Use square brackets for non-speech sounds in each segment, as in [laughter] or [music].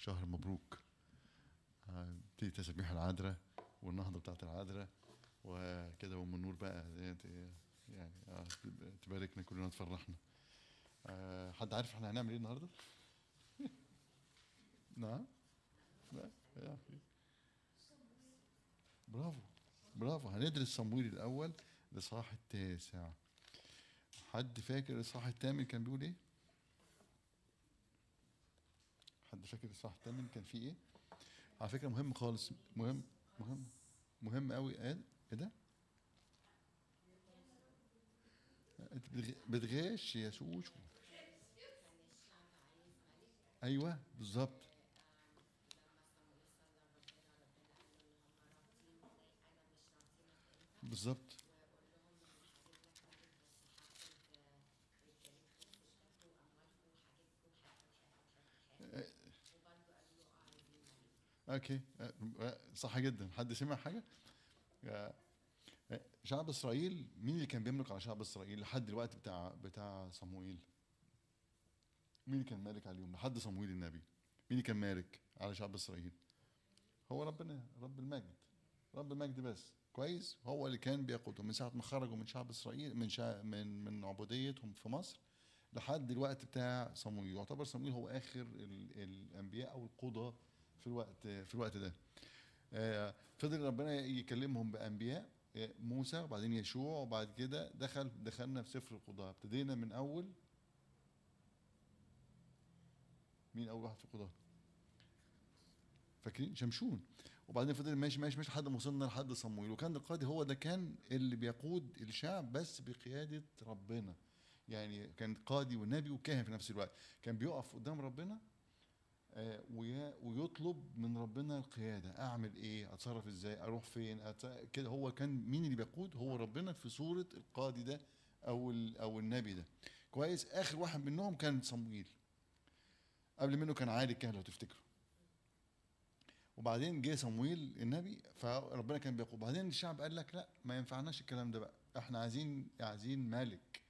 شهر مبروك آه، تيجي تسابيح العذراء والنهضة بتاعت العذراء وكده وام النور بقى ديت يعني آه، تباركنا كلنا تفرحنا آه، حد عارف إحنا هنعمل إيه النهارده؟ [laughs] نعم. برافو برافو هندرس صمويل الأول الاصحاح التاسع حد فاكر الاصحاح الثامن كان بيقول إيه؟ حد فاكر الاصحاح الثامن كان فيه إيه؟ على فكرة مهم خالص. مهم مهم مهم قوي إيه إيه ده؟ انت بتغ- بتغش يا شوشو أيوه بالظبط. بالظبط. أوكي. أه، أه، صح جدا. حد سمع حاجة؟ أه، شعب إسرائيل مين اللي كان بيملك على شعب إسرائيل لحد الوقت بتاع بتاع صموئيل؟ مين اللي كان مالك عليهم لحد صموئيل النبي؟ مين اللي كان مالك على شعب إسرائيل؟ هو ربنا رب المجد. رب المجد بس. كويس. هو اللي كان بيقودهم من ساعة ما خرجوا من شعب إسرائيل من من من عبوديتهم في مصر لحد الوقت بتاع صموئيل. يعتبر صموئيل هو آخر ال- الأنبياء أو القضاة في الوقت في الوقت ده. آه، فضل ربنا يكلمهم بأنبياء آه، موسى وبعدين يشوع وبعد كده دخل دخلنا في سفر القضاه ابتدينا من أول. مين أول واحد في القضاه فاكرين؟ شمشون. وبعدين فضل ماشي ماشي ماشي لحد ما وصلنا لحد صمويل وكان القاضي هو ده كان اللي بيقود الشعب بس بقيادة ربنا. يعني كان قاضي ونبي وكاهن في نفس الوقت. كان بيقف قدام ربنا ويطلب من ربنا القيادة. أعمل إيه؟ أتصرف إزاي؟ أروح فين؟ أت... كده هو كان مين اللي بيقود؟ هو ربنا في صورة القاضي ده أو ال... أو النبي ده. كويس؟ آخر واحد منهم كان صمويل. قبل منه كان عالي الكهنه لو تفتكروا. وبعدين جه صمويل النبي فربنا كان بيقول بعدين الشعب قال لك لا ما ينفعناش الكلام ده بقى. إحنا عايزين عايزين ملك.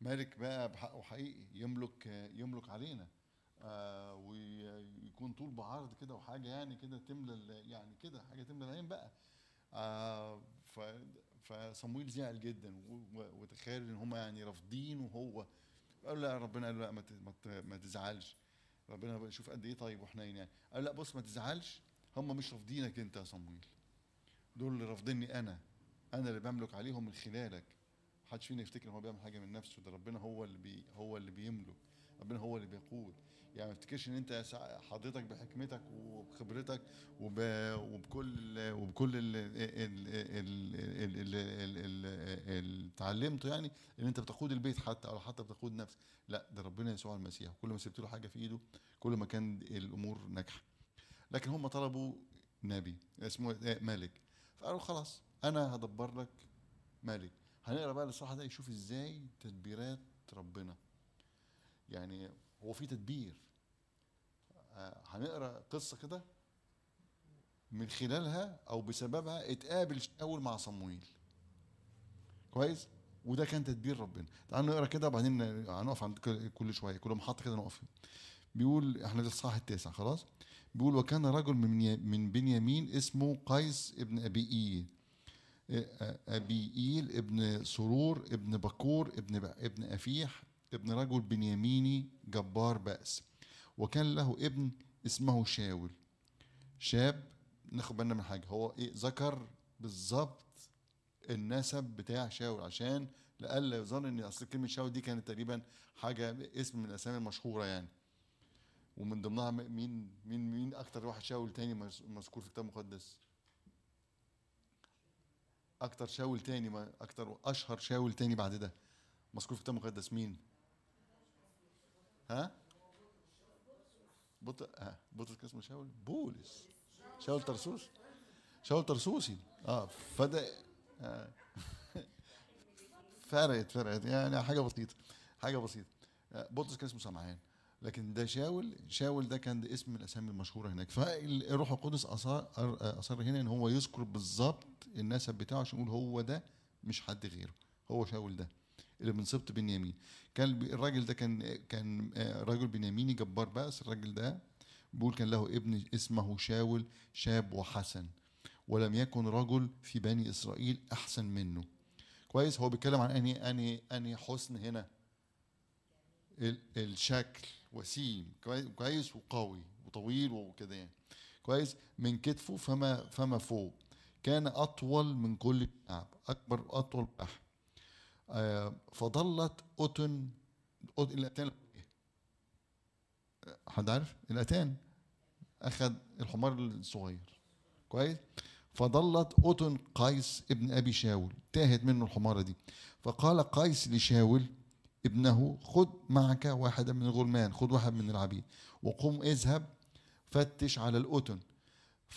ملك بقى بحقه حقيقي يملك يملك علينا. آه ويكون طول بعرض كده وحاجة يعني كده تملى يعني كده حاجة تملى العين بقى. آه ف فصمويل زعل جدا وتخيل إن هم يعني رافضين وهو قال لا ربنا قال لا ما تزعلش. ربنا بقى شوف قد إيه طيب وحنين يعني قال لا بص ما تزعلش. هم مش رافضينك أنت يا صمويل. دول اللي رافضيني أنا. أنا اللي بملك عليهم من خلالك. محدش فينا يفتكر إن هو بيعمل حاجة من نفسه. ده ربنا هو اللي بي هو اللي بيملك. ربنا هو اللي بيقود يعني ما تفتكرش إن أنت حضرتك بحكمتك وبخبرتك وب... وبكل وبكل ال- ال- ال- ال- ال- ال- ال- اللي اتعلمته يعني إن أنت بتقود البيت حتى أو حتى بتقود نفسك. لا ده ربنا يسوع المسيح. كل ما سبت له حاجة في إيده كل ما كان الأمور ناجحة. لكن هم طلبوا نبي اسمه؟ ملك فقالوا خلاص أنا هدبر لك ملك هنقرأ بقى الصراحه ده يشوف إزاي تدبيرات يعني هو في تدبير. آه، هنقرأ قصة كده من خلالها أو بسببها اتقابل شاول مع صمويل. كويس؟ وده كان تدبير ربنا. تعالوا نقرأ كده وبعدين هنقف عند كل- شوية كل محطة كده نقف بيقول إحنا في الصح التاسع خلاص؟ بيقول وكان رجل من من بنيامين اسمه قيس ابن أبيئيل. أبيئيل ابن سرور ابن بكور ابن ابن أفيح ابن رجل بنياميني جبار بأس وكان له ابن اسمه شاول. شاب ناخد بالنا من حاجة هو إيه ذكر بالظبط النسب بتاع شاول عشان لألا يظن إن أصل كلمة شاول دي كانت تقريبا حاجة اسم من الأسامي المشهورة يعني. ومن ضمنها مين مين مين أكتر واحد شاول تاني مذكور في الكتاب المقدس؟ أكتر شاول تاني أكتر أشهر شاول تاني بعد ده مذكور في الكتاب المقدس مين؟ ها؟ بط ها بطرس كان اسمه شاول؟ بولس. شاول ترسوس؟ شاول ترسوسي. آه فده آه. [laughs] فرقت فرقت. يعني حاجة بسيطة حاجة بسيطة. آه، بطرس كان اسمه سمعان لكن ده شاول شاول ده كان ده اسم من الأسامي المشهورة هناك. فالروح القدس اصر أصر هنا إن هو يذكر بالظبط النسب بتاعه عشان يقول هو ده مش حد غيره. هو شاول ده. اللي من سبط بنيامين. كان الراجل ده كان كان آه، رجل بنياميني جبار بأس الراجل ده بيقول كان له ابن اسمه شاول شاب وحسن ولم يكن رجل في بني إسرائيل أحسن منه. كويس هو بيتكلم عن أني أني أني حسن هنا. ال- الشكل وسيم. كويس- كويس وقوي وطويل وكده يعني. كويس من كتفه فما فما فوق. كان أطول من كل الشعب. أكبر أطول بحر. آه، فضلت أتن أت- الأتان حد عارف؟ الأتان أخذ الحمار الصغير. كويس؟ فضلت أتن قيس ابن أبي شاول. تاهت منه الحمارة دي. فقال قيس لشاول ابنه خد معك واحدا من الغلمان خد واحد من العبيد وقم اذهب فتش على الأتن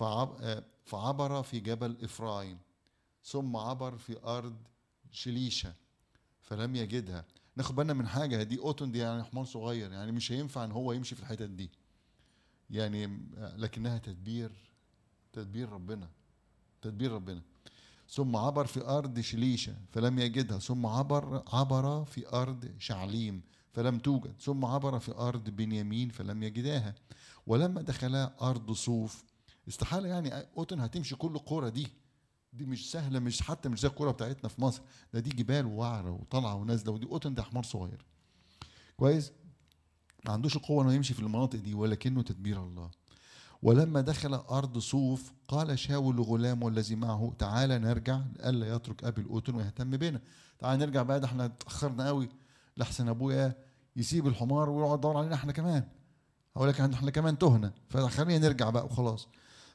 آه، فعبر في جبل إفرايم. ثم عبر في أرض شليشة. فلم يجدها. ناخد بالنا من حاجة دي أوتن دي يعني حمار صغير يعني مش هينفع إن هو يمشي في الحتت دي. يعني لكنها تدبير تدبير ربنا تدبير ربنا. ثم عبر في أرض شليشة فلم يجدها. ثم عبر عبر في أرض شعليم فلم توجد. ثم عبر في أرض بنيامين فلم يجداها. ولما دخلا أرض صوف استحالة يعني أوتن هتمشي كل القرى دي. دي مش سهلة مش حتى مش زي القرى بتاعتنا في مصر. ده دي جبال ووعرة وطالعة ونازلة ودي أوتن ده حمار صغير. كويس؟ ما عندوش القوة إنه يمشي في المناطق دي ولكنه تدبير الله. ولما دخل أرض صوف قال شاول لغلامه الذي معه تعالى نرجع لئلا يترك أبي الأوتن ويهتم بنا. تعالى نرجع بقى ده إحنا اتأخرنا قوي لحسن أبويا يسيب الحمار ويقعد يدور علينا إحنا كمان. هقول لك إحنا كمان تهنا فخلينا نرجع بقى وخلاص.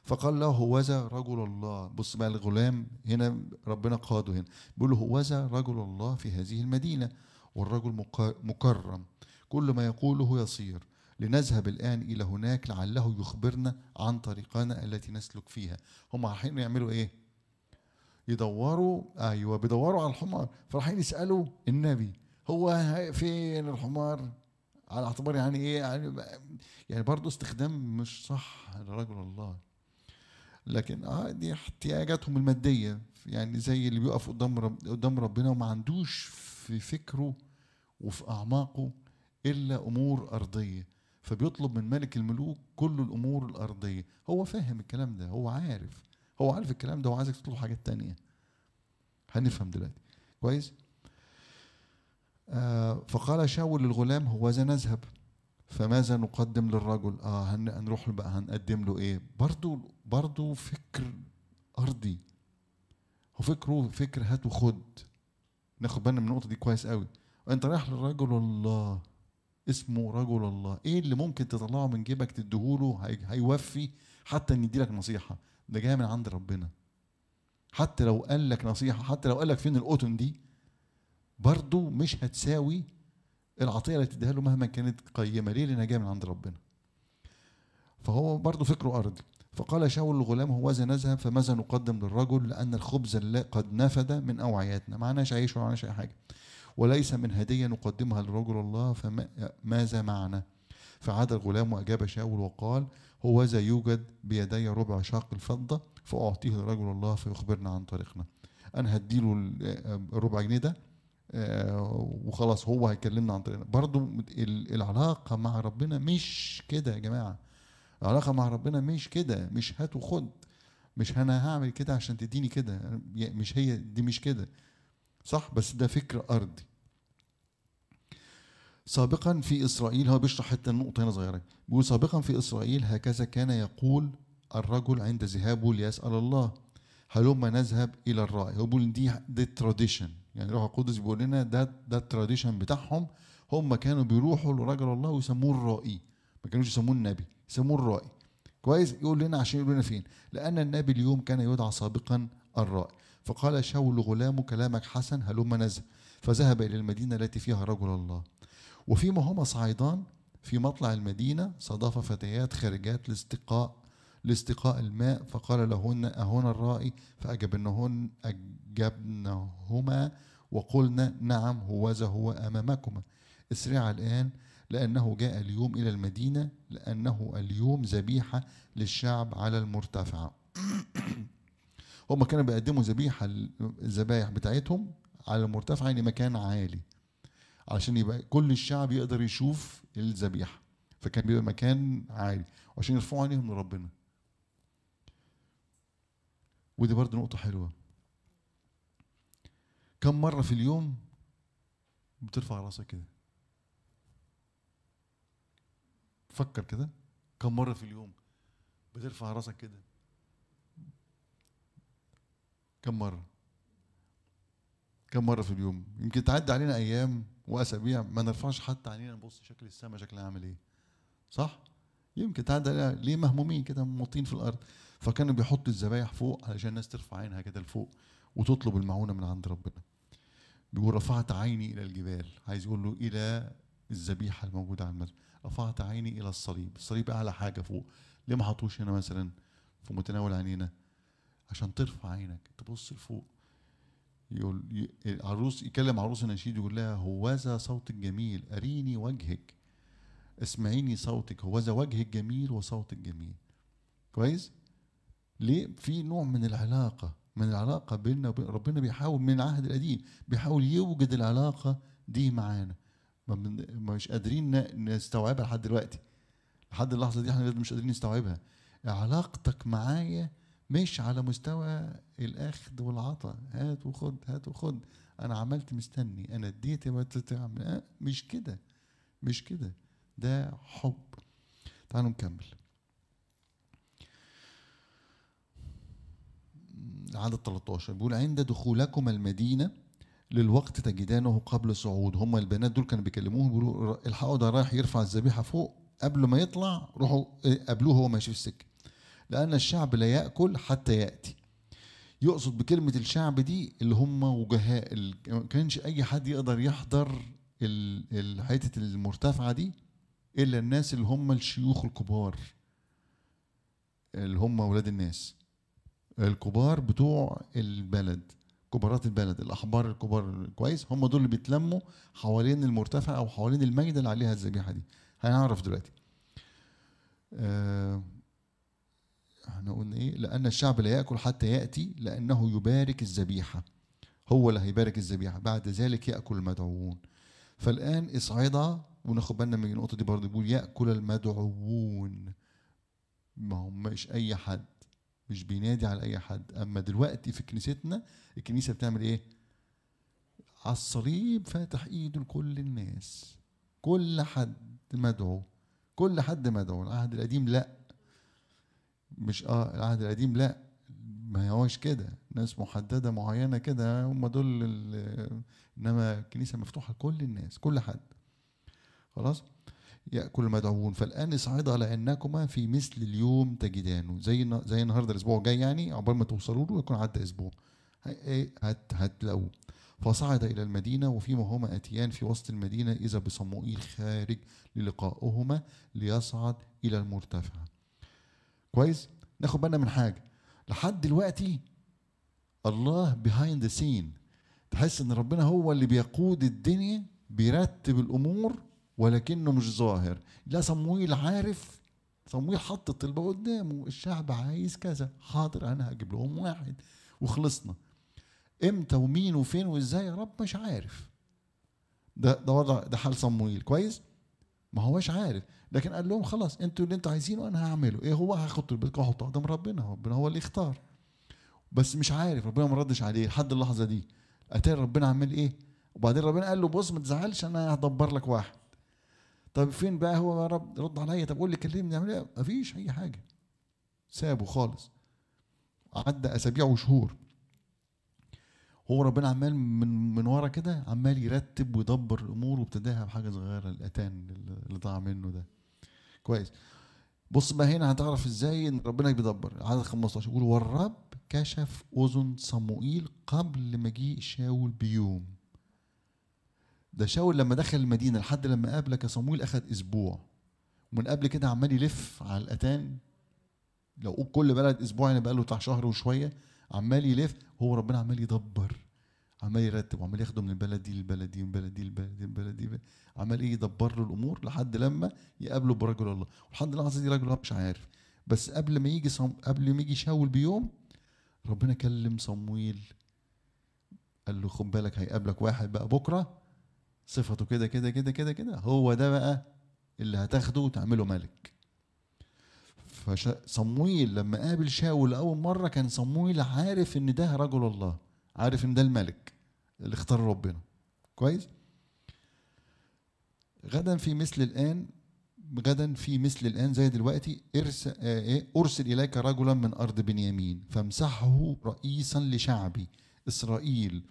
فقال له هوذا رجل الله. بص بقى الغلام هنا ربنا قاده هنا. بيقول له هوذا رجل الله في هذه المدينة. والرجل مك- مكرم. كل ما يقوله يصير. لنذهب الآن إلى هناك لعله يخبرنا عن طريقنا التي نسلك فيها. هم رايحين يعملوا إيه؟ يدوروا أيوة بيدوروا على الحمار. فرايحين يسألوا النبي هو فين الحمار؟ على اعتبار يعني إيه؟ يعني, يعني برضه استخدام مش صح لرجل الله. لكن آه دي احتياجاتهم المادية. يعني زي اللي بيقف قدام رب قدام ربنا وما عندوش في فكره وفي أعماقه إلا أمور أرضية. فبيطلب من ملك الملوك كل الأمور الأرضية. هو فاهم الكلام ده هو عارف. هو عارف الكلام ده وعايزك تطلب حاجات تانية. هنفهم دلوقتي. كويس؟ آه فقال شاول للغلام هوذا نذهب فماذا نقدم للرجل؟ آه هن- هنروح بقى هنقدم له إيه؟ برضو برضو فكر أرضي. هو فكره فكر هات وخد. ناخد بالنا من النقطة دي كويس قوي أنت رايح لرجل الله اسمه رجل الله. إيه اللي ممكن تطلعه من جيبك تديهوله؟ هي- هيوفي حتى إن يديلك نصيحة. ده جاي من عند ربنا. حتى لو قال لك نصيحة حتى لو قال لك فين القطن دي برضو مش هتساوي العطية اللي تديها له مهما كانت قيمة. ليه؟ لأنها جاية من عند ربنا. فهو برضو فكره أرضي. فقال شاول الغلام هوذا نذهب فماذا نقدم للرجل؟ لأن الخبز قد نفد من أوعياتنا. معناش عيش ولا معناش أي حاجة. وليس من هدية نقدمها لرجل الله فماذا معنا فعاد الغلام وأجاب شاول وقال هوذا يوجد بيدي ربع شاق الفضة فأعطيه لرجل الله فيخبرنا عن طريقنا. أنا هديله ال- الربع جنيه ده وخلاص هو هيكلمنا عن طريقنا. برضو ال- العلاقة مع ربنا مش كده يا جماعة. العلاقة مع ربنا مش كده مش هات وخد. مش أنا هعمل كده عشان تديني كده. مش هي دي مش كده. صح؟ بس ده فكر أرضي. سابقا في إسرائيل هو بيشرح حتى النقطة هنا صغيرة. بيقول سابقا في إسرائيل هكذا كان يقول الرجل عند ذهابه ليسأل الله. هلم نذهب إلى الرائي؟ هو بيقول دي دي tradition يعني روح القدس بيقول لنا ده ده ال tradition بتاعهم. هم كانوا بيروحوا لرجل الله ويسموه الرائي. ما كانوش يسموه النبي يسموه الرائي. كويس؟ يقول لنا عشان يقول لنا فين؟ لأن النبي اليوم كان يدعى سابقا الرائي. فقال شاول غلامه كلامك حسن هلم نذهب فذهب إلى المدينة التي فيها رجل الله. وفيما هما صعيدان في مطلع المدينة صادف فتيات خارجات لإستقاء لاستقاء الماء فقال لهن أهنا الرائي؟ فأجبنهن أجبنهما وقلنا نعم هوذا هو أمامكما. اسرعا الآن لأنه جاء اليوم إلى المدينة لأنه اليوم ذبيحة للشعب على المرتفعة [clears throat] هم كانوا بيقدموا ذبيحة الذبايح بتاعتهم على المرتفع يعني مكان عالي علشان يبقى كل الشعب يقدر يشوف الذبيحة فكان بيبقى مكان عالي وعشان يرفعوا عينيهم لربنا. ودي برضه نقطة حلوة. كم مرة في اليوم بترفع راسك كده؟ فكر كده. كم مرة في اليوم بترفع راسك كده؟ كم مرة؟ كم مرة في اليوم؟ يمكن تعدي علينا أيام وأسابيع ما نرفعش حتى عينينا نبص شكل السماء شكلها عامل إيه. صح؟ يمكن علينا ليه مهمومين كده موطين في الأرض. فكانوا بيحطوا الذبايح فوق علشان الناس ترفع عينها كده لفوق وتطلب المعونة من عند ربنا. بيقول رفعت عيني إلى الجبال. عايز يقول له إلى الذبيحة الموجودة على المسجد. رفعت عيني إلى الصليب. الصليب أعلى حاجة فوق. ليه ما حطوش هنا مثلا في متناول عينينا؟ عشان ترفع عينك تبص لفوق. يقول العروس يكلم عروس النشيد يقول لها هوذا صوتك جميل أريني وجهك. اسمعيني صوتك هوذا وجهك جميل وصوتك جميل كويس؟ ليه؟ في نوع من العلاقة من العلاقة بيننا وبين ربنا بيحاول من العهد القديم بيحاول يوجد العلاقة دي معانا. مش قادرين نستوعبها لحد دلوقتي. لحد اللحظة دي إحنا مش قادرين نستوعبها. علاقتك معايا مش على مستوى الأخذ والعطاء. هات وخد هات وخد. أنا عملت مستني. أنا اديت آه، مش كده. مش كده. ده حب. تعالوا نكمل. عدد 13 بيقول عند دخولكم المدينة للوقت تجدانه قبل صعود. هم البنات دول كانوا بيكلموه بيقولوا الحقوا ده رايح يرفع الذبيحة فوق. قبل ما يطلع روحوا إيه، قابلوه وهو ماشي في السكة. لأن الشعب لا يأكل حتى يأتي. يقصد بكلمة الشعب دي اللي هم وجهاء ما كانش أي حد يقدر يحضر الحتة المرتفعة دي. إلا الناس اللي هم الشيوخ الكبار اللي هم أولاد الناس. الكبار بتوع البلد كبارات البلد الأحبار الكبار كويس هم دول اللي بيتلموا حوالين المرتفع أو حوالين المجد اللي عليها الذبيحة دي. هنعرف دلوقتي. آه، إحنا قلنا إيه؟ لأن الشعب لا يأكل حتى يأتي لأنه يبارك الذبيحه هو اللي هيبارك الذبيحه بعد ذلك يأكل المدعوون فالآن اصعدا وناخد بالنا من النقطة دي برضه بيقول ياكل المدعوون. ما هو مش أي حد مش بينادي على أي حد. أما دلوقتي في كنيستنا الكنيسة بتعمل إيه؟ على الصليب فاتح إيده لكل الناس. كل حد مدعو. كل حد مدعو. العهد القديم لا. مش آه العهد القديم لا. ما هوش كده. ناس محددة معينة كده هم دول إنما الكنيسة مفتوحة لكل الناس كل حد. خلاص؟ يأكل المدعوون. فالآن اصعدا لأنكما في مثل اليوم تجدانه زي زي النهارده الأسبوع الجاي يعني عقبال ما توصلوا له يكون عدى أسبوع. هت هتلاقوه. فصعد إلى المدينة وفيما هما آتيان في وسط المدينة إذا بصموئيل خارج للقائهما ليصعد إلى المرتفع. كويس؟ ناخد بالنا من حاجة. لحد دلوقتي الله behind the scene تحس إن ربنا هو اللي بيقود الدنيا بيرتب الأمور ولكنه مش ظاهر. لا صمويل عارف صمويل حط الطلبة قدامه الشعب عايز كذا حاضر أنا هجيب لهم واحد. وخلصنا. إمتى ومين وفين وإزاي يا رب؟ مش عارف. ده ده وضع ده حال صمويل. كويس؟ ما هوش عارف. لكن قال لهم خلاص أنتوا اللي أنتوا عايزينه أنا هعمله. إيه هو؟ هاخد طلبتكم واحطها قدام ربنا. ربنا هو اللي يختار. بس مش عارف. ربنا ما ردش عليه لحد اللحظة دي. أتاري ربنا عمل إيه؟ وبعدين ربنا قال له بص ما تزعلش أنا هدبر لك واحد. طب فين بقى هو رب؟ رد عليا. طب قول لي كلمني اعمل إيه؟ مفيش أي حاجة. سابه خالص. عدى أسابيع وشهور. هو ربنا عمال من من ورا كده عمال يرتب ويدبر الأمور وابتداها بحاجة صغيرة الأتان اللي ضاع منه ده. كويس. بص بقى هنا هتعرف إزاي إن ربنا بيدبر. عدد 15 يقول والرب كشف أذن صموئيل قبل مجيء شاول بيوم. ده شاول لما دخل المدينة لحد لما قابلك يا صمويل اخذ أسبوع. ومن قبل كده عمال يلف على الأتان. لو كل بلد أسبوع يعني بقى له بتاع شهر وشوية عمال يلف. هو ربنا عمال يدبر. عمال يرتب. وعمال ياخده من البلد دي للبلد دي من البلد دي للبلد دي للبلد دي. عمال إيه يدبر له الأمور لحد لما يقابله برجل الله. ولحد اللحظه دي رجل الله مش عارف. بس قبل ما يجي صم... قبل ما يجي شاول بيوم ربنا كلم صمويل. قال له خد بالك هيقابلك واحد بقى بكرة. صفته كده كده كده كده كده. هو ده بقى اللي هتاخده وتعمله ملك. فصمويل لما قابل شاول لأول مرة كان صمويل عارف إن ده رجل الله عارف إن ده الملك اللي اختار ربنا. كويس؟ غدا في مثل الآن غدا في مثل الآن زي دلوقتي ارسل, آه إيه؟ أرسل إليك رجلا من أرض بنيامين فامسحه رئيسا لشعبي إسرائيل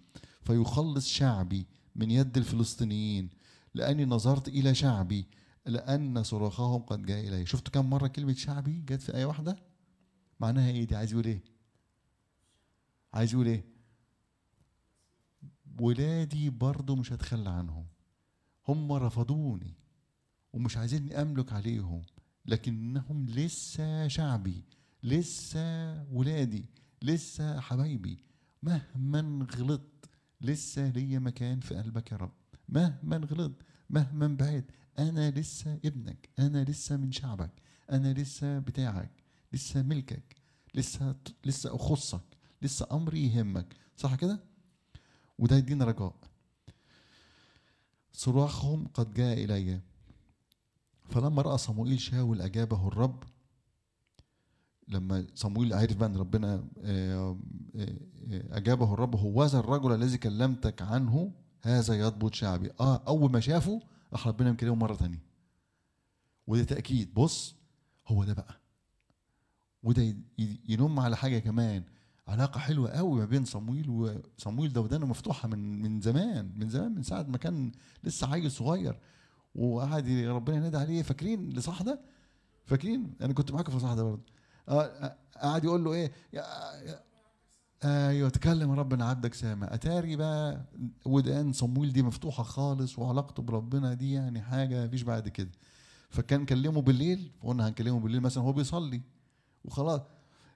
فيخلص شعبي من يد الفلسطينيين لأني نظرت إلى شعبي لأن صراخهم قد جاء إلي شفتوا كم مرة كلمة شعبي جت في آية واحدة؟ معناها إيه دي؟ عايز يقول إيه؟ عايز يقول إيه؟ ولادي برضو مش هتخلى عنهم. هم رفضوني ومش عايزيني أملك عليهم لكنهم لسه شعبي لسه ولادي لسه حبايبي. مهما غلطت لسه ليا مكان في قلبك يا رب. مهما غلطت مهما بعدت أنا لسه ابنك أنا لسه من شعبك أنا لسه بتاعك لسه ملكك لسه لسه أخصك لسه أمري يهمك. صح كده؟ وده يدينا رجاء. صراخهم قد جاء إلي. فلما رأى صموئيل شاول أجابه الرب لما صمويل عرف إن ربنا أجابه الرب هو ذا الرجل الذي كلمتك عنه هذا يضبط شعبي. آه أول ما شافه راح ربنا مكلمه مرة تانية. وده تأكيد. بص هو ده بقى. وده ينم على حاجة كمان. علاقة حلوة قوي ما بين صمويل وصمويل ده ودانه مفتوحة من من زمان من زمان من ساعة ما كان لسه عيل صغير. وقعد ربنا ينادي عليه. فاكرين لصح ده فاكرين؟ أنا كنت معاكم في صح ده برضه. آه قعد يقول له إيه؟ يا أيوه تكلم يا رب أنا عبدك سامع. أتاري بقى ودان صمويل دي مفتوحة خالص وعلاقته بربنا دي يعني حاجة مفيش بعد كده. فكان كلمه بالليل فقلنا هنكلمه بالليل مثلا هو بيصلي. وخلاص.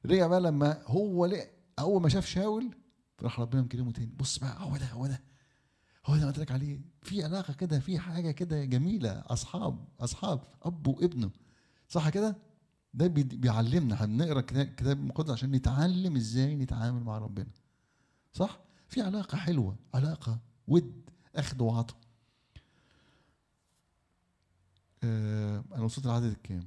رجع بقى لما هو لقى أول ما شاف شاول راح ربنا مكلمه تاني. بص بقى هو ده هو ده. هو ده قلت لك عليه. في علاقة كده في حاجة كده جميلة. أصحاب أصحاب أب وابنه. صح كده؟ ده بيعلمنا إحنا بنقرأ كتاب المقدس عشان نتعلم إزاي نتعامل مع ربنا. صح؟ في علاقة حلوة علاقة ود أخذ وعطاء آه أنا وصلت العدد الكام؟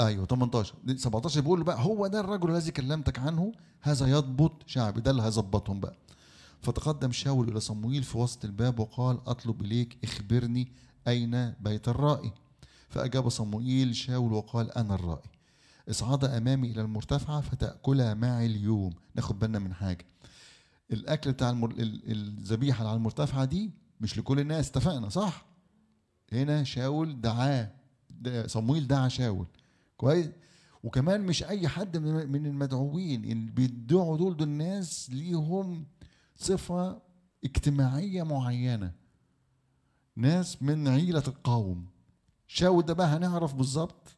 أيوه 18 17 بيقول بقى هو ده الرجل الذي كلمتك عنه؟ هذا يضبط شعبي. ده اللي هيظبطهم بقى. فتقدم شاول إلى صمويل في وسط الباب وقال أطلب إليك اخبرني أين بيت الرائي؟ فأجاب صموئيل شاول وقال أنا الرائي. اصعد أمامي إلى المرتفعة فتأكلها معي اليوم. ناخد بالنا من حاجة. الأكل بتاع المر... الذبيحة اللي على المرتفعة دي مش لكل الناس. اتفقنا صح؟ هنا شاول دعاه صمويل دعا شاول. كويس؟ وكمان مش أي حد من المدعوين اللي بيدعوا دول دول ناس ليهم صفة اجتماعية معينة. ناس من عيلة القوم. شاول ده بقى هنعرف بالظبط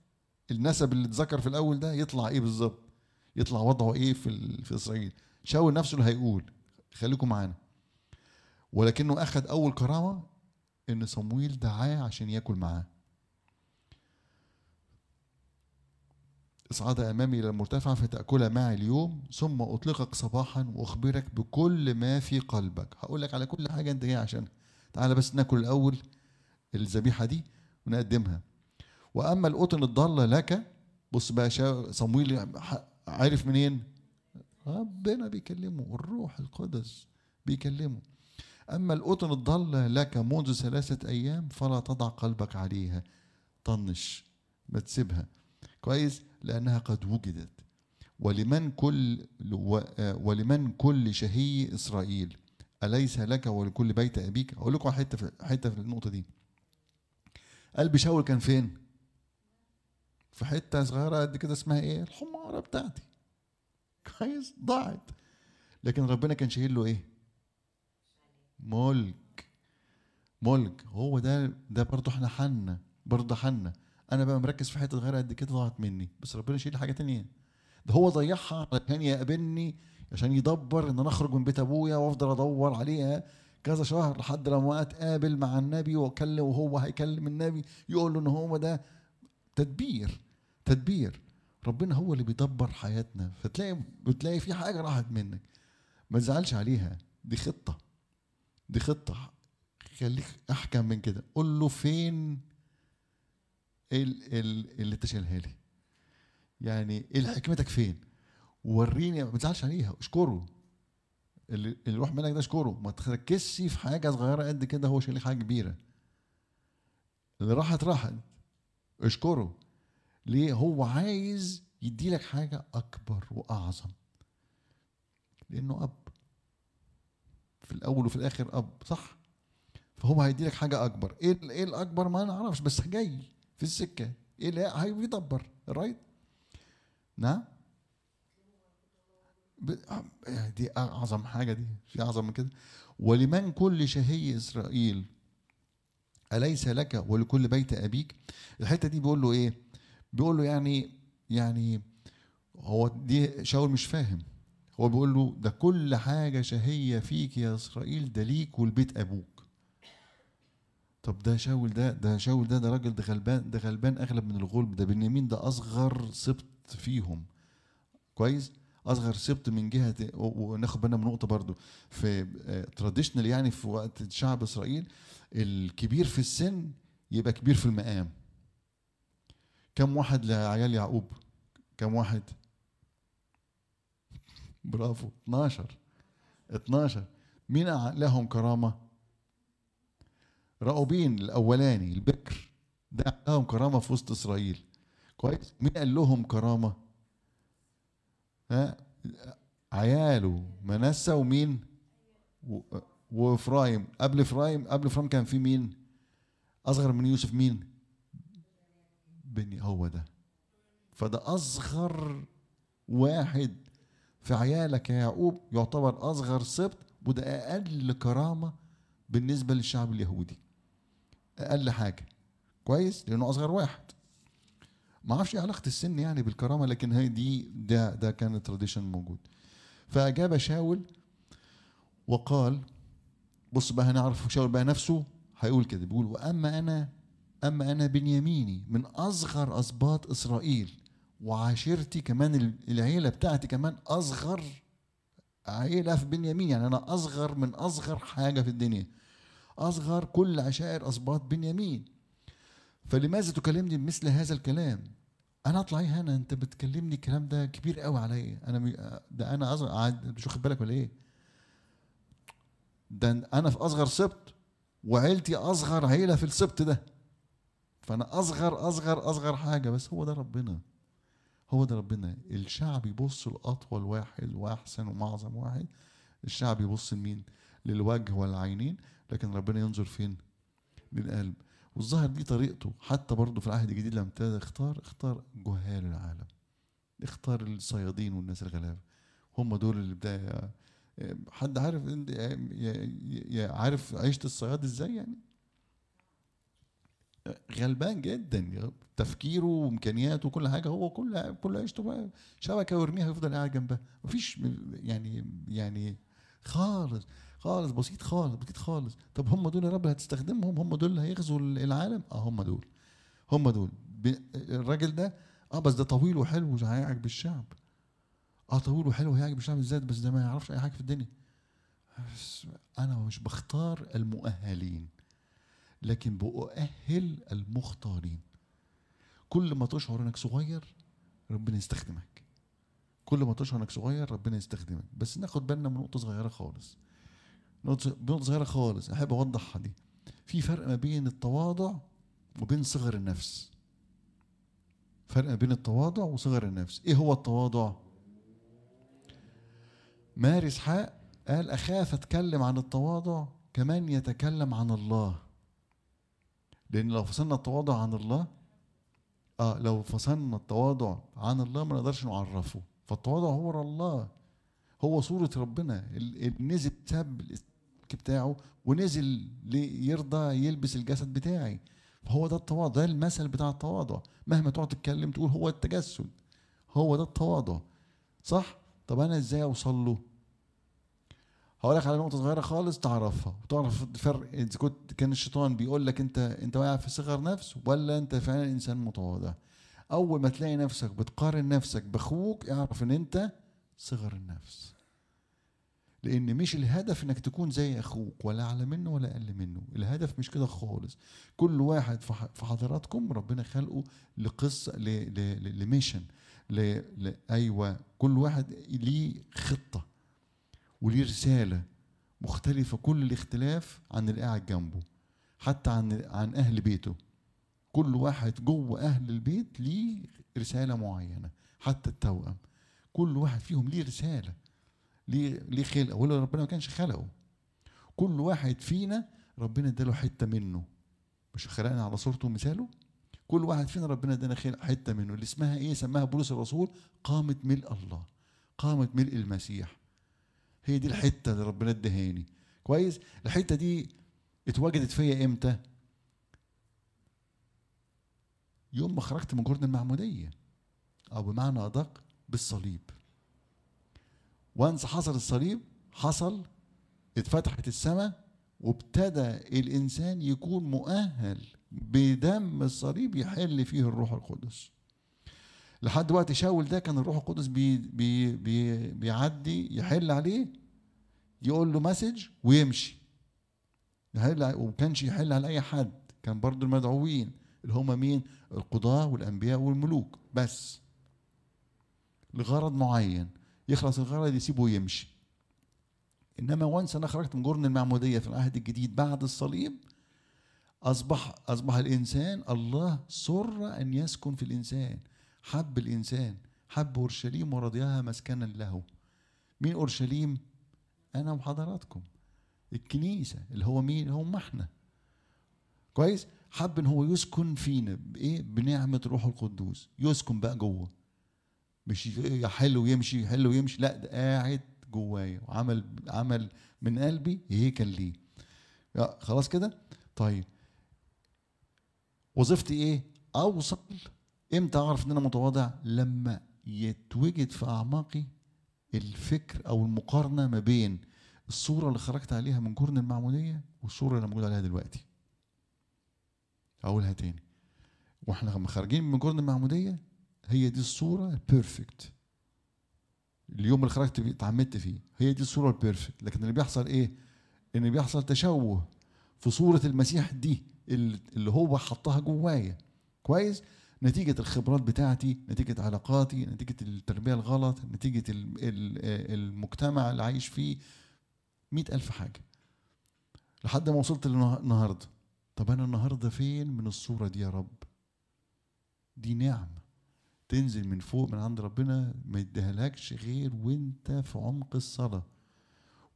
النسب اللي اتذكر في الأول ده يطلع إيه بالظبط؟ يطلع وضعه إيه في في إسرائيل. شاول نفسه اللي هيقول خليكم معانا ولكنه أخذ أول كرامة إن صمويل دعاه عشان ياكل معاه. اصعد أمامي إلى المرتفع فتأكل معي اليوم ثم أطلقك صباحا وأخبرك بكل ما في قلبك. هقول لك على كل حاجة أنت جاي عشان تعالى بس ناكل الأول الذبيحة دي. ونقدمها. وأما القطن الضاله لك بص بقى صمويل عارف منين؟ ربنا بيكلمه الروح القدس بيكلمه. أما القطن الضاله لك منذ ثلاثة أيام فلا تضع قلبك عليها. طنش ما تسيبها. كويس؟ لأنها قد وجدت. ولمن كل ولمن كل شهي إسرائيل. أليس لك ولكل بيت أبيك؟ أقول لكم حتة في حتة في النقطة دي. قلب شاول كان فين؟ في حتة صغيرة قد كده اسمها إيه؟ الحمارة بتاعتي. كويس؟ ضاعت. لكن ربنا كان شايل له إيه؟ ملك. ملك هو ده ده برضه إحنا حنا برضه حنا أنا بقى مركز في حتة صغيرة قد كده ضاعت مني بس ربنا شايل حاجة تانية ده هو ضيعها عشان يقابلني عشان يدبر إن أنا أخرج من بيت أبويا وأفضل أدور عليها كذا شهر لحد لما اتقابل مع النبي واكلم وهو هيكلم النبي يقول له إن هو ده تدبير تدبير. ربنا هو اللي بيدبر حياتنا. فتلاقي بتلاقي في حاجة راحت منك. ما تزعلش عليها. دي خطة. دي خطة. خليك أحكم من كده. قول له فين ال- ال- اللي أنت شايلها لي؟ يعني إيه حكمتك فين؟ وريني. ما تزعلش عليها. اشكره. اللي يروح منك ده اشكره ما تركزش في حاجة صغيرة قد كده هو شايل لك حاجة كبيرة. اللي راحت راحت اشكره. ليه؟ هو عايز يديلك حاجة أكبر وأعظم. لأنه أب. في الأول وفي الآخر أب صح؟ فهو هيديلك حاجة أكبر. إيه إيه الأكبر؟ ما نعرفش بس جاي في السكة. إيه اللي هيدبر رايت نعم؟ دي أعظم حاجة دي في أعظم من كده. ولمن كل شهي إسرائيل أليس لك ولكل بيت أبيك؟ الحتة دي بيقول له إيه؟ بيقول له يعني يعني هو دي شاول مش فاهم. هو بيقول له ده كل حاجة شهية فيك يا إسرائيل ده ليك ولبيت أبوك. طب ده شاول ده ده شاول ده ده راجل ده غلبان ده غلبان أغلب من الغلب ده بنيامين ده أصغر سبط فيهم. كويس؟ أصغر سبط من جهة وناخد بالنا من نقطة برضو. في تراديشنال يعني في وقت شعب إسرائيل الكبير في السن يبقى كبير في المقام. كم واحد لعيال يعقوب؟ كم واحد؟ برافو 12 12 مين لهم كرامة؟ راؤوبين الأولاني البكر. ده لهم كرامة في وسط إسرائيل. كويس؟ مين قال لهم كرامة؟ ها؟ عياله. منسى ومين؟ وإفرايم. قبل إفرايم قبل إفرايم كان في مين؟ أصغر من يوسف مين؟ بني هو ده. فده أصغر واحد في عيالك يا يعقوب يعتبر أصغر سبط وده أقل كرامة بالنسبة للشعب اليهودي. أقل حاجة. كويس؟ لأنه أصغر واحد. ما أعرفش إيه علاقة السن يعني بالكرامة لكن هي دي ده ده كان تراديشن موجود. فأجاب شاول وقال بص بقى هنعرف شاول بقى نفسه هيقول كده بيقول وأما أنا أما أنا بنياميني من أصغر اسباط إسرائيل وعشيرتي كمان ال- العيلة بتاعتي كمان أصغر عيلة في بنيامين يعني أنا أصغر من أصغر حاجة في الدنيا أصغر كل عشائر اسباط بنيامين. فلماذا تكلمني بمثل هذا الكلام؟ أنا أطلع إيه هنا أنت بتكلمني الكلام ده كبير قوي عليا. أنا. ده أنا اصغر عاد- مش واخد بالك ولا إيه؟ ده أنا في أصغر سبط وعيلتي أصغر عيلة في السبط ده. فأنا أصغر أصغر أصغر حاجة بس هو ده ربنا. هو ده ربنا. الشعب يبص لاطول واحد وأحسن ومعظم واحد. الشعب يبص لمين؟ للوجه والعينين. لكن ربنا ينظر فين؟ للقلب. والظاهر دي طريقته. حتى برضه في العهد الجديد لما ابتدى اختار اختار جهال العالم. اختار الصيادين والناس الغلابة. هم دول اللي بدأ حد عارف يا- عارف عيشة الصياد إزاي يعني؟ غلبان جدا تفكيره وإمكانياته وكل حاجة. هو كل كل عيشته بقى شبكة ويرميها يفضل قاعد جنبها. مفيش يعني يعني خالص. خالص بسيط خالص بسيط خالص. طب هم دول يا رب هتستخدمهم؟ هم دول اللي هيغزوا العالم؟ آه هم دول. هم دول. الراجل ده آه بس ده طويل وحلو وهيعجب الشعب. آه طويل وحلو هيعجب الشعب إزاي بس ده ما يعرفش أي حاجة في الدنيا. أنا مش بختار المؤهلين لكن بؤهل المختارين. كل ما تشعر إنك صغير ربنا يستخدمك. كل ما تشعر إنك صغير ربنا يستخدمك. بس ناخد بالنا من نقطة صغيرة خالص. نقطة صغيره خالص. أحب أوضحها دي. في فرق ما بين التواضع وبين صغر النفس. فرق ما بين التواضع وصغر النفس. إيه هو التواضع؟ ماري اسحاق قال أخاف أتكلم عن التواضع كمان يتكلم عن الله. لأن لو فصلنا التواضع عن الله آه لو فصلنا التواضع عن الله ما نقدرش نعرفه. فالتواضع هو الله. هو صورة ربنا. اللي نزل الاسلك بتاعه ونزل يرضى يلبس الجسد بتاعي. فهو ده التواضع ده المثل بتاع التواضع. مهما تقعد تتكلم تقول هو التجسد هو ده التواضع. صح؟ طب أنا إزاي أوصل له؟ هقول لك على نقطة صغيرة خالص تعرفها. وتعرف الفرق إذا كنت كان الشيطان بيقول لك أنت أنت واقع في صغر نفس ولا أنت فعلا إنسان متواضع؟ أول ما تلاقي نفسك بتقارن نفسك بأخوك اعرف إن أنت صغر النفس. لأن مش الهدف انك تكون زي أخوك ولا اعلى منه ولا أقل منه. الهدف مش كده خالص. كل واحد في حضراتكم ربنا خلقه لقصة لميشن أيوه. كل واحد ليه خطة وليه رسالة مختلفة كل الاختلاف عن اللي قاعد جنبه حتى عن عن أهل بيته. كل واحد جوه أهل البيت ليه رسالة معينة حتى التوأم. كل واحد فيهم ليه رسالة. ليه ليه خلقه ربنا ما كانش خلقه. كل واحد فينا ربنا اداله حتة منه. مش خلقنا على صورته ومثاله؟ كل واحد فينا ربنا ادانا حتة منه اللي اسمها إيه؟ سماها بولس الرسول قامه ملء الله قامه ملء المسيح. هي دي الحتة اللي ربنا ادهاني. كويس؟ الحتة دي اتوجدت فيا إمتى؟ يوم ما خرجت من جرن المعمودية أو بمعنى أدق بالصليب. once حصل الصليب حصل اتفتحت السماء وابتدى الإنسان يكون مؤهل بدم الصليب يحل فيه الروح القدس. لحد وقت شاول ده كان الروح القدس بي بي بي بيعدي يحل عليه يقول له message ويمشي. يحل ع- وما كانش يحل على أي حد. كان برضو المدعوين اللي هم مين؟ القضاة والأنبياء والملوك. بس لغرض معين يخلص الغرض يسيبه ويمشي. إنما وانس أنا خرجت من جرن المعمودية في العهد الجديد بعد الصليب اصبح أصبح الإنسان الله سر أن يسكن في الإنسان حب الإنسان حب أورشليم ورضيها مسكنا له. مين أورشليم؟ أنا وحضراتكم. الكنيسة اللي هو مين؟ هم إحنا. كويس؟ حب إن هو يسكن فينا بإيه؟ بنعمة روح القدوس. يسكن بقى جوه. مش يحل ويمشي يحل ويمشي لا ده قاعد جوايا. وعمل عمل من قلبي هيكل ليه. خلاص كده؟ طيب. وظيفتي إيه؟ أوصل. إمتى أعرف إن أنا متواضع؟ لما يتوجد في أعماقي الفكر أو المقارنة ما بين الصورة اللي خرجت عليها من جرن المعمودية والصورة اللي موجودة عليها دلوقتي. اقولها تاني. وإحنا لما خارجين من جرن المعمودية هي دي الصورة ال perfect اليوم اللي خرجت فيه اتعمدت فيه هي دي الصورة ال perfect لكن اللي بيحصل إيه؟ إن بيحصل تشوه في صورة المسيح دي اللي هو حطها جوايا. كويس؟ نتيجة الخبرات بتاعتي نتيجة علاقاتي نتيجة التربية الغلط نتيجة ال- ال- المجتمع اللي عايش فيه. مئة ألف حاجة. لحد ما وصلت للنهاردة طب أنا النهاردة فين من الصورة دي يا رب؟ دي نعمة. تنزل من فوق من عند ربنا ما يديهالكش غير وانت في عمق الصلاة.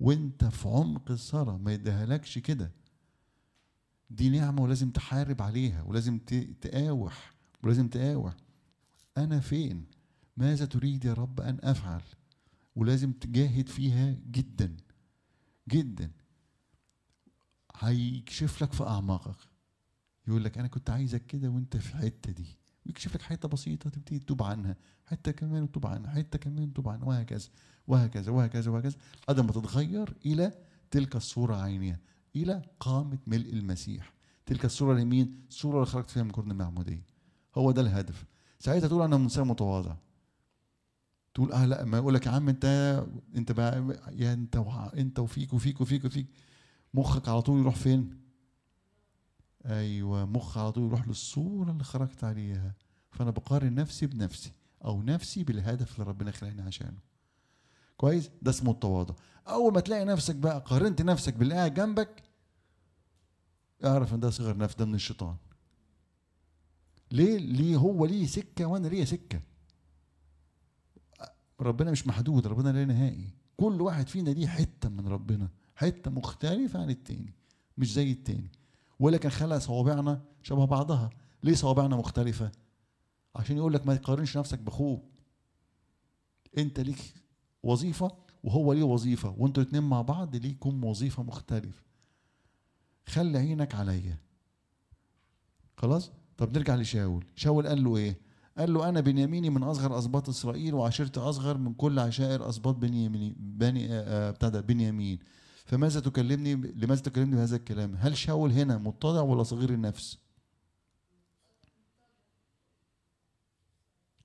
وانت في عمق الصلاة ما يديهالكش كده. دي نعمة ولازم تحارب عليها ولازم تقاوح ولازم تقاوح. أنا فين؟ ماذا تريد يا رب أن أفعل؟ ولازم تجاهد فيها جدا جدا. هيكشف لك في أعماقك. يقول لك أنا كنت عايزك كده وأنت في الحتة دي. ويكشف لك حتة بسيطة تبتدي تتوب عنها حتة كمان وتتوب عنها حتة كمان وتتوب عنها وهكذا وهكذا وهكذا وهكذا لحد ما تتغير إلى تلك الصورة عينها إلى قامة ملء المسيح. تلك الصورة لمين؟ الصورة اللي خرجت فيها من جرن المعمودية. هو ده الهدف. ساعتها تقول أنا إنسان متواضع. تقول آه لا ما يقول لك يا عم أنت أنت بقى يا أنت وع- أنت وفيك وفيك وفيك وفيك. مخك على طول يروح فين؟ أيوه مخ على طول يروح للصورة اللي خرجت عليها. فأنا بقارن نفسي بنفسي أو نفسي بالهدف اللي ربنا خلقني عشانه. كويس؟ ده اسمه التواضع. أول ما تلاقي نفسك بقى قارنت نفسك باللي قاعد جنبك اعرف إن ده صغر نفس ده من الشيطان. ليه؟ ليه هو ليه سكة وأنا ليه سكة؟ ربنا مش محدود ربنا لا نهائي. كل واحد فينا ليه حتة من ربنا حتة مختلفة عن التاني مش زي التاني. ولكن خلق صوابعنا شبه بعضها. ليه صوابعنا مختلفة؟ عشان يقول لك ما تقارنش نفسك بأخوك. أنت ليك وظيفة وهو ليه وظيفة وأنتوا الاتنين مع بعض ليكم وظيفة مختلفة. خلي عينك عليا. خلاص؟ طب نرجع لشاول. شاول قال له إيه؟ قال له أنا بنياميني من أصغر أسباط إسرائيل وعشيرتي أصغر من كل عشائر أسباط بنيامين بني آه، آه، بتاع ده بنيامين. فماذا تكلمني لماذا تكلمني بهذا الكلام؟ هل شاول هنا متضع ولا صغير النفس؟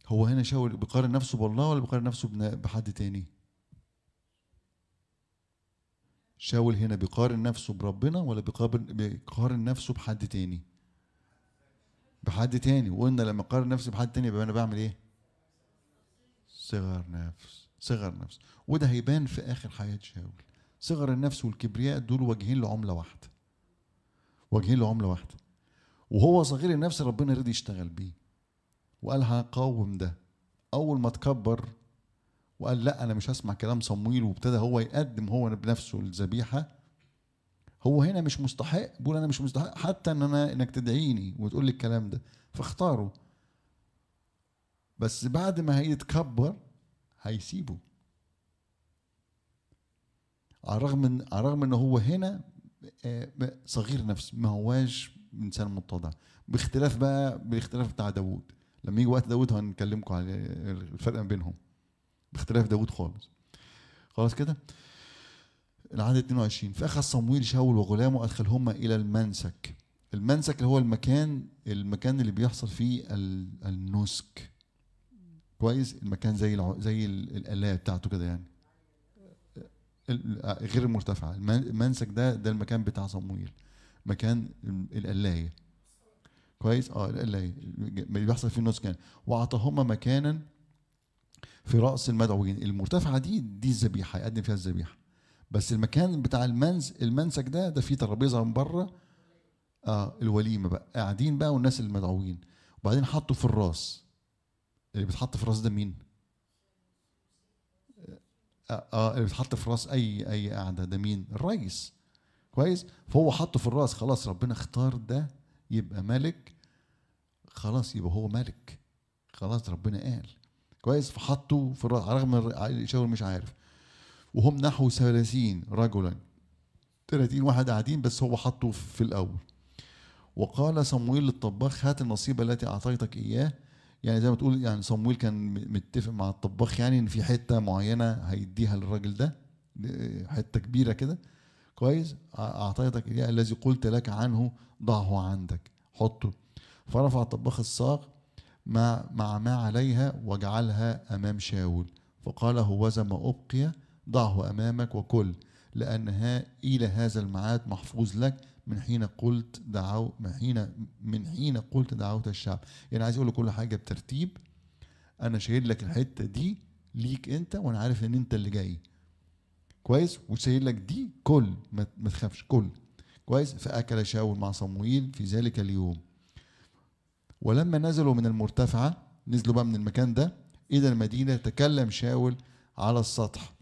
هو هنا شاول بيقارن نفسه بالله ولا بيقارن نفسه بحد تاني؟ شاول هنا بيقارن نفسه بربنا ولا بيقارن نفسه بحد تاني؟ بحد تاني. وقلنا لما أقارن نفسي بحد تاني يبقى أنا بعمل إيه؟ صغر نفس. صغر نفس. وده هيبان في آخر حياة شاول. صغر النفس والكبرياء دول وجهين لعملة واحدة. وجهين لعملة واحدة. وهو صغير النفس ربنا رضي يشتغل بيه. وقال هقاوم ده. أول ما تكبر وقال لا أنا مش هسمع كلام صمويل وابتدى هو يقدم هو بنفسه الذبيحة. هو هنا مش مستحق. بيقول أنا مش مستحق حتى إن أنا إنك تدعيني وتقول لي الكلام ده. فاختاره بس بعد ما هيتكبر هيسيبه. على الرغم من على الرغم إن هو هنا آه، صغير نفس ما هواش إنسان متضع. باختلاف بقى بالاختلاف بتاع داوود. لما يجي وقت داوود هنكلمكم على الفرق ما بينهم. باختلاف داوود خالص. خلاص كده؟ العدد 22 فأخذ صمويل شاول وغلامه أدخلهما إلى المنسك. المنسك اللي هو المكان المكان اللي بيحصل فيه النسك. كويس؟ المكان زي زي الآلة بتاعته كده يعني. غير المرتفعة المنسك ده ده المكان بتاع صمويل. مكان القلاية. كويس؟ آه القلاية. اللي بيحصل فيه النسك يعني وأعطاهما مكانا في رأس المدعوين. المرتفعة دي دي الذبيحة يقدم فيها الذبيحة. بس المكان بتاع المنز المنسك ده ده فيه ترابيزة من بره. آه الوليمة بقى. قاعدين بقى والناس المدعوين. وبعدين حطوا في الراس. اللي بيتحط في الراس ده مين؟ آه, آه اللي بيتحط في راس أي أي قاعدة. ده مين؟ الرئيس. كويس؟ فهو حطه في الرأس. خلاص ربنا اختار ده يبقى ملك. خلاص يبقى هو ملك. خلاص ربنا قال. كويس؟ فحطوا في الرأس. على الرغم شاول مش عارف. وهم نحو ثلاثين رجلا. 30 واحد قاعدين بس هو حطه في الأول. وقال صمويل للطباخ هات النصيب التي أعطيتك إياه. يعني زي ما تقول يعني صمويل كان متفق مع الطباخ يعني إن في حتة معينة هيديها للراجل ده حتة كبيرة كده. كويس؟ اعطيتك اياه الذي قلت لك عنه ضعه عندك. حطه. فرفع الطباخ الصاغ مع مع ما عليها وجعلها أمام شاول. فقال هوذا ما أبقي ضعه أمامك وكل لأنها إلى هذا الميعاد محفوظ لك من حين قلت دعو من حين من حين قلت دعوت الشعب. يعني عايز أقول كل حاجة بترتيب. أنا شايل لك الحتة دي ليك أنت وأنا عارف إن أنت اللي جاي. كويس؟ وشايل لك دي كل ما تخافش كل. كويس؟ فأكل شاول مع صموئيل في ذلك اليوم. ولما نزلوا من المرتفعة نزلوا بقى من المكان ده إلى المدينة تكلم شاول على السطح.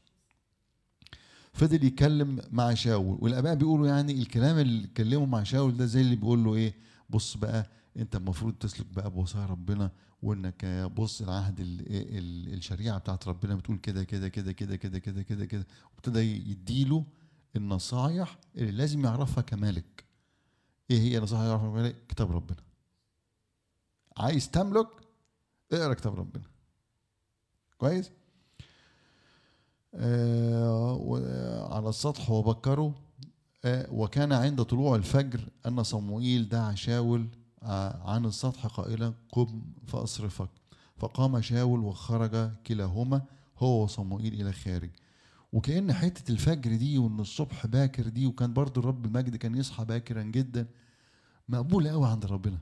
فضل يتكلم مع شاول. والأباء بيقولوا يعني الكلام اللي اتكلموا مع شاول ده زي اللي بيقول له إيه بص بقى أنت المفروض تسلك بقى بوصايا ربنا وإنك بص العهد ال ال الشريعة بتاعت ربنا بتقول كده كده كده كده كده كده كده كده. وابتدى يديله النصايح اللي لازم يعرفها كمالك. إيه هي النصايح اللي يعرفها كمالك؟ كتاب ربنا. عايز تملك؟ اقرأ كتاب ربنا. كويس؟ على السطح وبكروا. آه، وكان عند طلوع الفجر أن صموئيل دعا شاول آه، عن السطح قائلا قم فأصرفك. فقام شاول وخرج كلاهما هو وصموئيل إلى خارج. وكأن حتة الفجر دي وإن الصبح باكر دي وكان برضو الرب المجد كان يصحى باكرا جدا مقبولة قوي عند ربنا.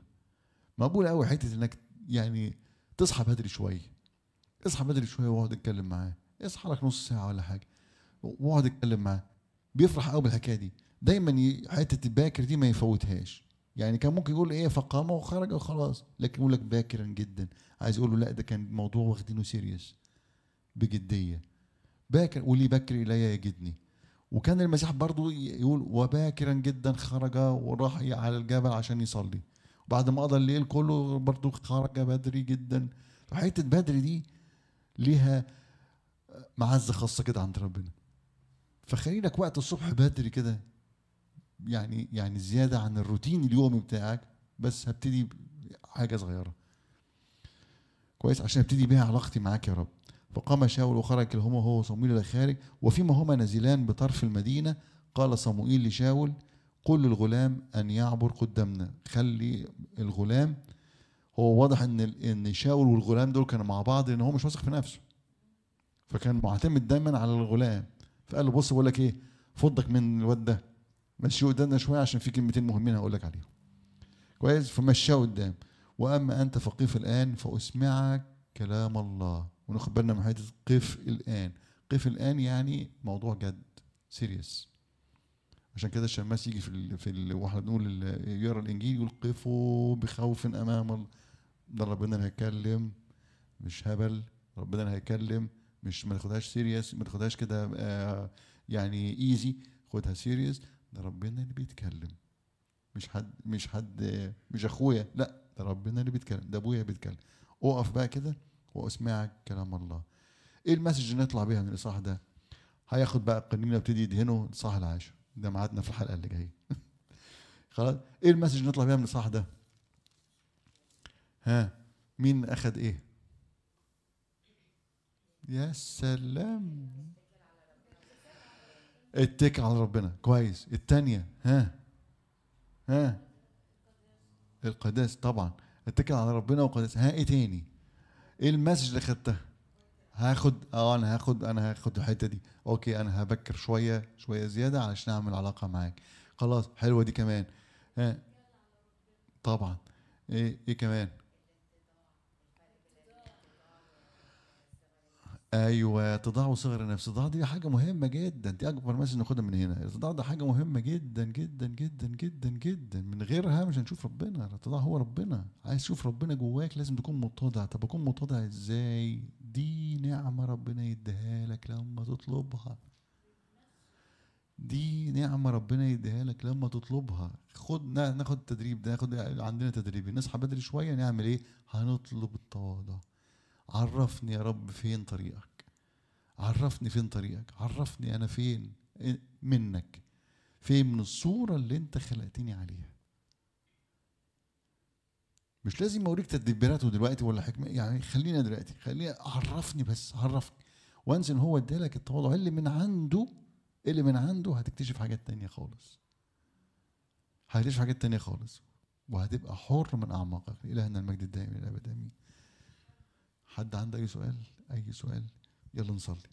مقبولة قوي حتة إنك يعني تصحى بدري شوية. اصحى بدري شوية وأقعد أتكلم معاه. اصحى لك نص ساعة ولا حاجة. واقعد اتكلم معاه. بيفرح قوي بالحكاية دي. دايما حتة الباكر دي ما يفوتهاش. يعني كان ممكن يقول إيه فقام وخرج وخلاص. لكن يقول لك باكرا جدا. عايز يقول له لا ده كان موضوع واخدينه سيريس بجدية. باكر واللي بكر الي يجدني. وكان المسيح برضو يقول وباكرا جدا خرج وراح على الجبل عشان يصلي. بعد ما قضى الليل كله برضو خرج بدري جدا. حتة بدري دي ليها معزة خاصة كده عند ربنا. فخلينك وقت الصبح بدري كده يعني يعني زيادة عن الروتين اليومي بتاعك بس هبتدي حاجة صغيرة. كويس عشان ابتدي بيها علاقتي معاك يا رب. فقام شاول وخرج كلاهما هو وصموئيل إلى خارج وفيما هما نازلان بطرف المدينة قال صموئيل لشاول قل للغلام أن يعبر قدامنا. خلي الغلام هو واضح إن إن شاول والغلام دول كانوا مع بعض ان هو مش واثق في نفسه. فكان معتمد دايما على الغلام. فقال له بص بقول لك إيه فضك من الواد ده. مشيه قدامنا شوية عشان في كلمتين مهمين هقول لك عليهم. كويس؟ فمشاه قدام. وأما أنت فقيف الآن فأسمعك كلام الله. وناخد بالنا من حتة قف الآن. قف الآن يعني موضوع جد سيريس عشان كده الشماس يجي في. في. وإحنا بنقول يقرأ الإنجيل يقول قفوا بخوف أمام الله. ده ربنا اللي هيتكلم مش هبل. ربنا اللي هيتكلم مش ما تاخدهاش serious ما تاخدهاش كده آه، يعني easy خدها serious ده ربنا اللي بيتكلم. مش حد مش حد مش أخويا. لا ده ربنا اللي بيتكلم. ده أبويا بيتكلم. اقف بقى كده واسمعك كلام الله. إيه ال message اللي نطلع بيها من الإصحاح ده؟ هياخد بقى القنينة يبتدي يدهنه الاصحاح العاشر. ده ميعادنا في الحلقة اللي جاية. [laughs] خلاص إيه ال message اللي نطلع بيها من الإصحاح ده؟ ها مين أخد إيه؟ يا سلام. اتكل على ربنا. كويس. التانية ها ها. القداس طبعا. اتكل على ربنا وقداس. ها إيه تاني؟ إيه ال message اللي خدتها؟ هاخد آه أنا هاخد أنا هاخد الحتة دي. okay أنا هبكر شوية شوية زيادة علشان اعمل علاقة معاك. خلاص حلوة دي كمان. ها. طبعا. إيه إيه كمان؟ أيوه تضاع صغر النفس. التضاع دي حاجة مهمة جدا. دي أكبر مسج ناخدها من هنا. التضاع ده حاجة مهمة جدا جدا جدا جدا جدا. من غيرها مش هنشوف ربنا. التضاع هو ربنا. عايز تشوف ربنا جواك لازم تكون متضع. طب أكون متضع إزاي؟ دي نعمة ربنا يديها لك لما تطلبها. دي نعمة ربنا يديها لك لما تطلبها. خد نا- ناخد التدريب ده. ناخد عندنا تدريبين نصحى بدري شوية نعمل إيه؟ هنطلب التواضع عرفني يا رب فين طريقك. عرفني فين طريقك. عرفني أنا فين إيه منك. فين من الصورة اللي أنت خلقتني عليها. مش لازم أوريك تدبيراته دلوقتي ولا حكمة يعني خلينا دلوقتي خلينا عرفني بس عرفني وانس إن هو ادالك التواضع اللي من عنده اللي من عنده هتكتشف حاجات تانية خالص. هتكتشف حاجات تانية خالص وهتبقى حر من أعماقك. إلهنا المجد الدائم إلى الابد آمين. حد عنده اي سؤال؟ أي سؤال؟ يلا نصلي.